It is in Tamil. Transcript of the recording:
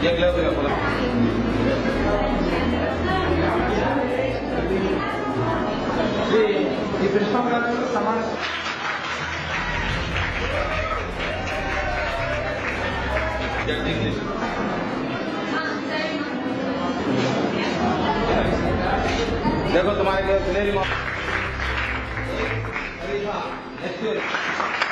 एक लेवल का बोला ये कृष्ण समान जगदीश देखो तुम्हारे लिए मेरी した。